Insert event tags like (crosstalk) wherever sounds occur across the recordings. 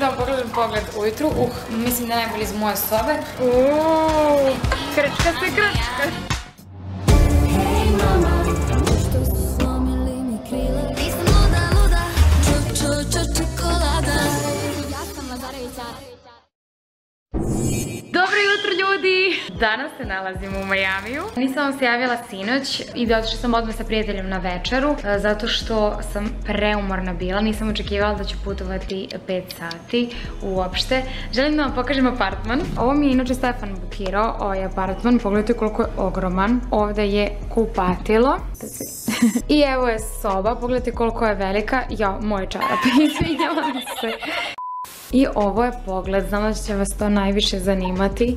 Da pogledam pogled ujutru. Uh, mislim da je najbolji iz moje sobe. Uuuu, krčka se krčka. Danas se nalazimo u Majamiju. Nisam vam se javila sinoć i da otišla sam odmah sa prijateljem na večeru e, zato što sam preumorna bila. Nisam očekivala da ću putovati 5 sati uopšte. Želim da vam pokažem apartman. Ovo mi je inače Stefan bukirao, ovaj apartman. Pogledajte koliko je ogroman. Ovdje je kupatilo. I evo je soba, pogledajte koliko je velika. Ja, moje čarape, (laughs) izvinjavam se. I ovo je pogled, znam da će vas to najviše zanimati.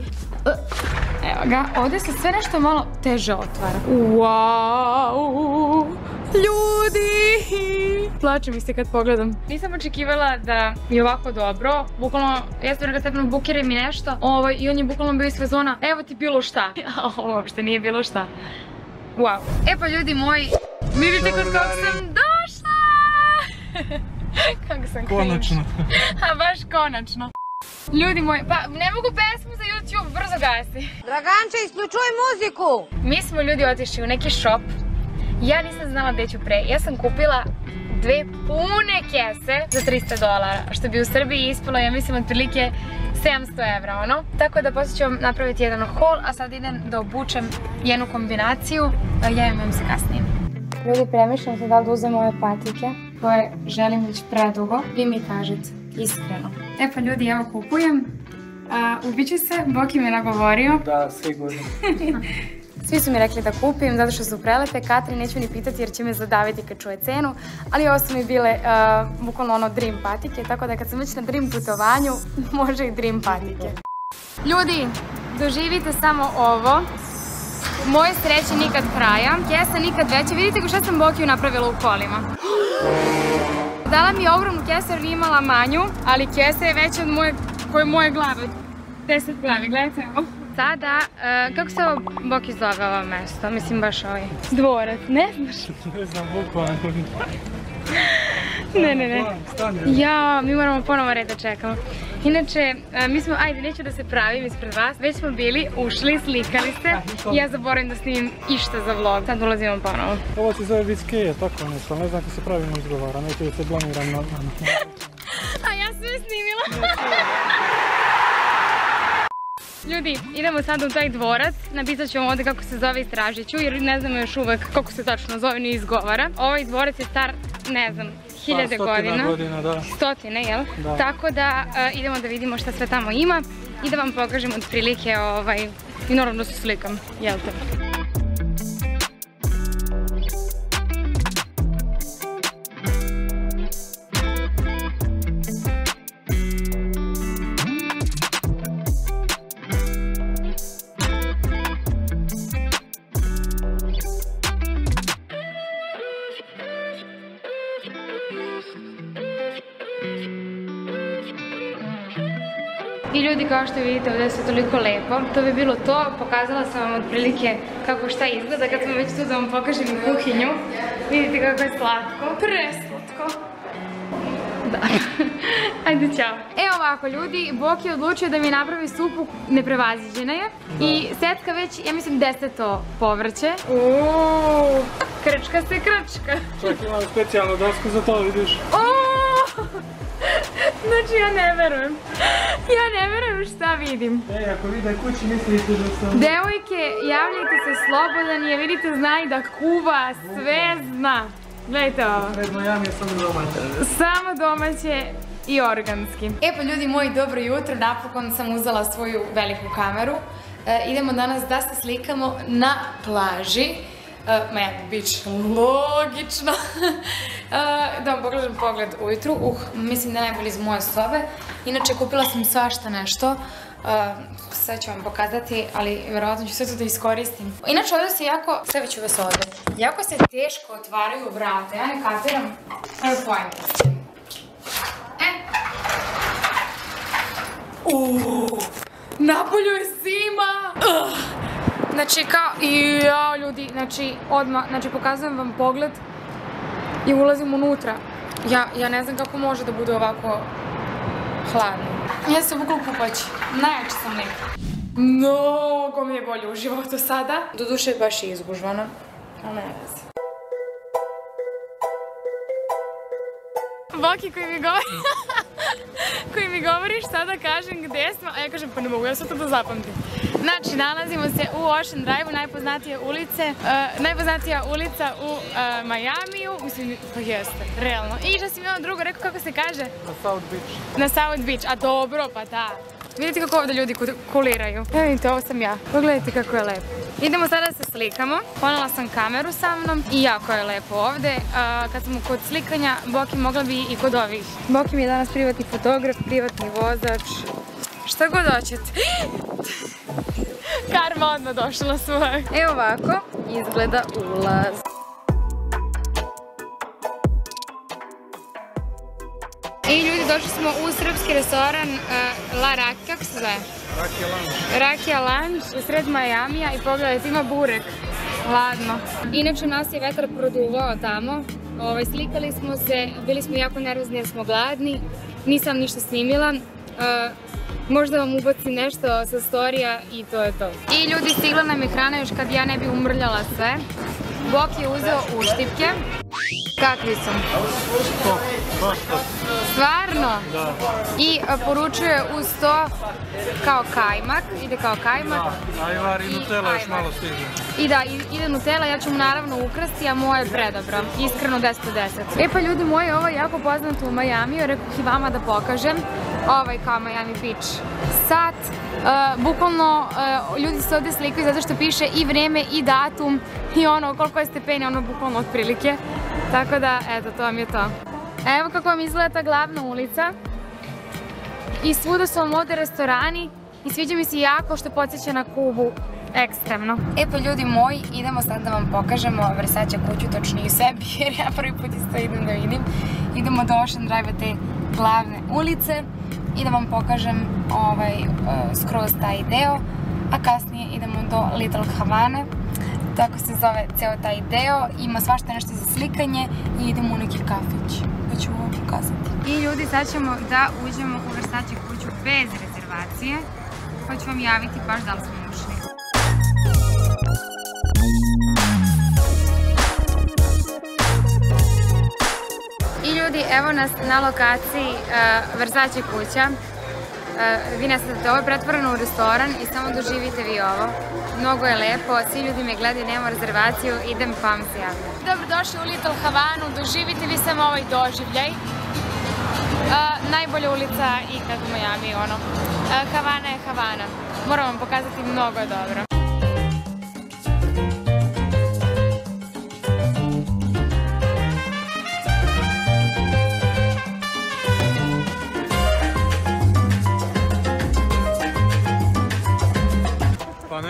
Ga, ovdje se sve nešto malo teže otvara. Wow! Ljudi! Plače mi se kad pogledam. Nisam očekivala da je ovako dobro. Bukvalno, ja sam rekao Stefanu, bukiraj mi nešto. Ovo, I on je bukvalno bio iz fazona, evo ti bilo šta. (laughs) A ovo uopšte nije bilo šta. Wow. E pa ljudi moji, vidite kod kog sam došla! (laughs) Kako sam. Konačno. (laughs) A baš konačno. Ljudi moji, pa ne mogu pesmu za YouTube, brzo gasi. Draganče, isključuj muziku! Mi smo ljudi otišli u neki shop. Ja nisam znala gdje ću pre. Ja sam kupila dve pune kese za 300 dolara, što bi u Srbiji ispalo, ja mislim, otprilike 700 evra, ono. Tako da poslije ću vam napraviti jedan haul, a sad idem da obučem jednu kombinaciju. Javim vam se kasnije. Ljudi, premišljam se da li da uzem ove patike, koje želim već predugo. Vi mi kažete, iskreno. E pa ljudi, evo kupujem. A, ubiću se, Boki mi je nagovorio. Da, sigurno. (laughs) Svi su mi rekli da kupim zato što su prelepe. Katri neću ni pitati jer će me zadaviti kad čuje cenu. Ali ovo su mi bile uh, bukvalno ono dream patike, tako da kad sam već na dream putovanju, (laughs) može i dream patike. Ljudi, doživite samo ovo. Moje sreće nikad kraja, kesa nikad veća. Vidite ko šta sam Bokiju napravila u kolima. (gasps) (gasps) (gasps) Dala mi je ogromnu kesu jer nije imala manju, ali kesa je veća od moje, koje moje glave. 10 glavi, gledajte ovo. Sada, e, kako se ovo Boki zove ovo mesto? Mislim baš ovaj dvorac, ne znaš? Ne znam, bukvalno. (laughs) Ne, ne, ne. Ja, mi moramo ponovo red da čekamo. Inače, e, mi smo, ajde, neću da se pravim ispred vas, već smo bili, ušli, slikali i ja zaboravim da snimim išta za vlog. Sad ulazimo ponovo. Ovo se zove Viskeje, tako nešto, ne znam kako se pravilno izgovara, neću da se blamiram na... na- A ja sve snimila. Ljudi, idemo sad u taj dvorac, napisat ću vam ovdje kako se zove istražit ću jer ne znamo još uvek kako se tačno zove ni izgovara. Ovaj dvorac je star, ne znam, hiljade Pa, stotina godina. godina, da. Stotine, jel? Da. Tako da e, idemo da vidimo šta sve tamo ima i da vam pokažem otprilike ovaj, i da se slikam, jel te? I kao što vidite ovdje je sve toliko lepo. To bi bilo to. Pokazala sam vam otprilike kako šta izgleda. Kad smo već tu da vam pokažem i kuhinju. Vidite kako je slatko. Preslatko. Da. (laughs) Ajde, čao. Evo ovako ljudi, Bok je odlučio da mi napravi supu, neprevaziđena je. I setka već, ja mislim, deseto povrće. Uuu, krčka se krčka. Čak imam specijalnu dasku za to, vidiš. O! Znači ja ne verujem. Ja ne verujem šta vidim. Ej, ako vide kući, mislite da sam... Devojke, javljajte se slobodan jer vidite zna i da kuva, sve zna. Gledajte ovo. Pred Miami je samo domaća. Samo domaće i organski. E pa ljudi moji, dobro jutro, napokon sam uzela svoju veliku kameru. E, idemo danas da se slikamo na plaži. E, Miami Beach, logično. (laughs) E, da vam pogledam pogled ujutru. Uh, mislim da je najbolji iz moje sobe. Inače, kupila sam svašta nešto. Uh, sve ću vam pokazati, ali vjerojatno ću sve to da iskoristim. Inače, ovdje se jako, sve već uvijek ovdje, jako se teško otvaraju vrata, ja ne kapiram. Evo tvojim E. Uuu, napolju je zima! Ugh. Znači, kao, ja ljudi, znači, odmah, znači, pokazujem vam pogled i ulazim unutra. Ja, ja ne znam kako može da bude ovako hladno. Ja se obukla u kupaći. Najjači sam lik. Mnogo mi je bolje u životu sada. Doduše baš je izgužvano. Ali ne veze. Boki koji mi govori... (laughs) koji mi govoriš sada kažem gdje smo, a ja kažem pa ne mogu, ja sad to da zapamtim. Znači, nalazimo se u Ocean Drive-u, najpoznatije ulice, e, najpoznatija ulica u e, Majamiju, mislim, pa jeste, realno. I što si mi ono drugo rekao, kako se kaže? Na South Beach. Na South Beach, a dobro, pa da. Vidite kako ovdje ljudi ku- kuliraju. Evo vidite, ovo sam ja. Pogledajte kako je lepo. Idemo sada da se slikamo. Ponela sam kameru sa mnom i jako je lepo ovdje. A, kad smo kod slikanja, Boki mogla bi i kod ovih. Boki mi je danas privatni fotograf, privatni vozač. Šta god hoćete. Karma odmah došla na svoje. Evo ovako izgleda ulaz. I ljudi, došli smo u srpski restoran uh, La Rak, kako se zove? Rakija Lounge. Rakija Lounge u sred Majamija i pogledajte, ima burek. Hladno. Inače nas je vetar produvao tamo. Ovaj, slikali smo se, bili smo jako nervozni jer smo gladni. Nisam ništa snimila. Možda vam ubacim nešto sa storija i to je to. I ljudi, stigla nam je hrana još kad ja ne bi umrljala sve. Bok je uzeo uštipke. Kakvi su? Stvarno? Da. I a, poručuje uz to kao kajmak, ide kao kajmak. Ajvar i I Nutella još malo stiže. I da, i- ide Nutella, ja ću mu naravno ukrasti, a moje je predobro. Iskreno 10 od 10. E pa ljudi moji, ovo je jako poznato u Majamiju, rekao i vama da pokažem. Ovaj kao Miami Beach sat. Uh, bukvalno uh, ljudi se ovdje slikaju zato što piše i vreme i datum i ono koliko je stepeni, ono bukvalno otprilike. Tako da, eto, to vam je to. Evo kako vam izgleda ta glavna ulica. I svuda su vam ovdje restorani i sviđa mi se jako što podsjeća na Kubu ekstremno. E pa ljudi moji, idemo sad da vam pokažemo Versace kuću, točnije sebi, jer ja prvi put isto idem da vidim. Idemo do Ocean Drive te glavne ulice i da vam pokažem ovaj, e, skroz taj deo, a kasnije idemo do Little Havane. Tako se zove ceo taj deo, ima svašta nešto za slikanje i idemo u neki kafić, pa ću vam pokazati. I ljudi, sad ćemo da uđemo u Versace kuću bez rezervacije, pa ću vam javiti baš da li smo ljudi, evo nas na lokaciji uh, kuća. Uh, vi znate, ovo pretvoreno u restoran i samo doživite vi ovo. Mnogo je lepo, svi ljudi me gledaju, nemamo rezervaciju, idem vam se javljam. Dobrodošli u Little Havanu, doživite vi samo ovaj doživljaj. Uh, najbolja ulica ikad u Miami, ono. Havana je Havana. Moram vam pokazati, mnogo dobro.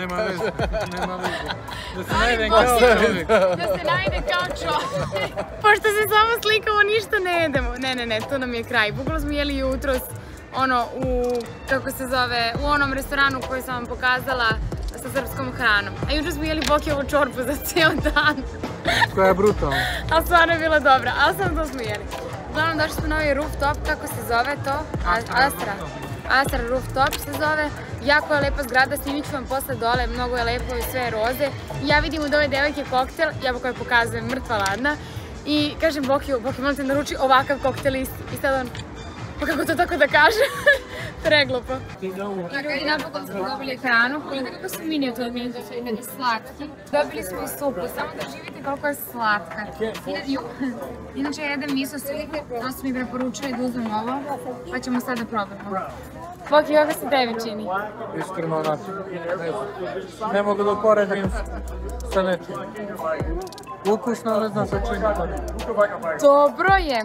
Nema veze, nema veze. Da se najdem kao čovjek. da se najde kao čovjek. (laughs) Pošto se samo slikamo, ništa ne jedemo. Ne, ne, ne, to nam je kraj. Bukvalno smo jeli jutros ono u, kako se zove, u onom restoranu koji sam vam pokazala sa srpskom hranom. A jučer smo jeli Bokijevu čorbu za cijel dan. Koja je brutalna. (laughs) A stvarno je bila dobra, ali sam to smo jeli. Uglavnom došli smo na ovaj rooftop, kako se zove to? A- Astra. Astra rooftop se zove. Jako je lepa zgrada, snimit ću vam posle dole, mnogo je lepo i sve roze. Ja vidim od ove devojke koktel, ja koja pokazujem, mrtva ladna. I kažem Boki, Boki, molim te naruči ovakav koktel i, i sad on, pa kako to tako da kaže? (laughs) Preglupo. I ljudi, napokon smo dobili hranu. Pogledajte kako su minijaturni, slatki. Dobili smo i supu, samo da živite koliko je slatka. I- Inače, jedem miso supe, to su mi preporučili da uzmem ovo, pa ćemo sad da probamo. Boki, ovo se tebi čini. Iskreno onako. Ne, znam. ne mogu da uporedim sa nečim. Ukusno, ne znam sa čim. Dobro je.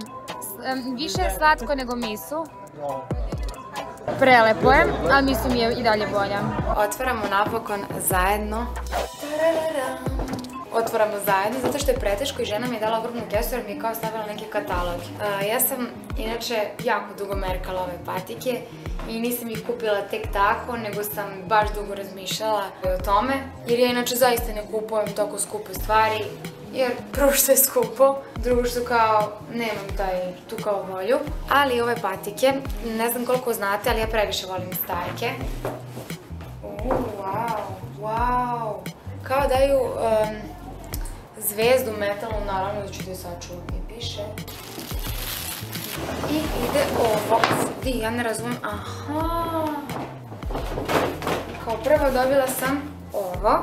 Više je slatko nego misu. Prelepo je, ali misu mi je i dalje bolja. Otvaramo napokon zajedno. Otvaramo zajedno zato što je preteško i žena mi je dala ogromnu kesu jer mi je kao stavila neki katalog. E, ja sam inače jako dugo merkala ove patike i nisam ih kupila tek tako, nego sam baš dugo razmišljala o tome. Jer ja inače zaista ne kupujem toliko skupe stvari, jer prvo što je skupo, drugo što kao nemam taj, tu kao volju. Ali ove patike, ne znam koliko znate, ali ja previše volim stajke. Uuu, wow, wow. Kao daju zvezdu metalnu, naravno da ću je sačuvam i piše. I ide ovo. Di, ja ne razumem. Aha. Kao prvo dobila sam ovo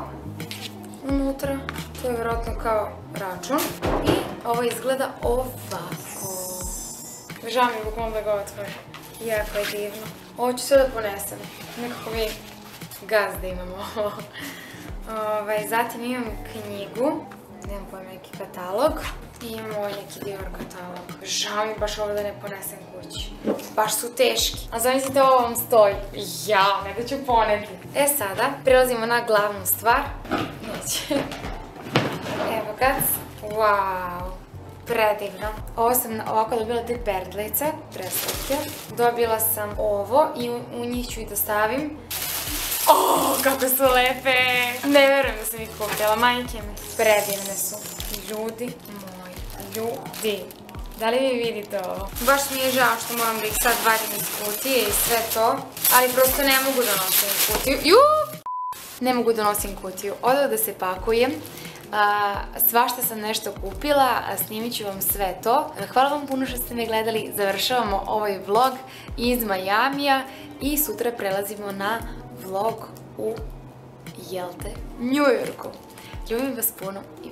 unutra. To je vjerojatno kao račun. I ovo izgleda ovako. Žao mi bukvalno da ga otvorim. Jako je divno. Ovo ću sve da ponesem. Nekako mi gazde imamo ovo. Ovaj, zatim imam knjigu. Nemam pojma neki katalog. I imam ovaj neki Dior katalog. Žao mi baš ovo da ne ponesem kući. Baš su teški. A zamislite ovo vam stoji. Ja, nego ću poneti. E sada, prelazimo na glavnu stvar. Neće. Ga. Wow. Predivno. Ovo sam ovako dobila te perdlice, preslatke. Dobila sam ovo i u, njih ću i da stavim. O, kako su lepe! Ne verujem da sam ih kupila, majke mi. Predivne su. Ljudi moji, ljudi. Da li vi vidite ovo? Baš mi je žao što moram da ih sad vadim iz kutije i sve to, ali prosto ne mogu da nosim kutiju. Juuu! Ne mogu da nosim kutiju. Odo da se pakujem. Svašta sam nešto kupila, snimit ću vam sve to. Hvala vam puno što ste me gledali. Završavamo ovaj vlog iz Majamija i sutra prelazimo na vlog u, jel te, New Yorku. Ljubim vas puno i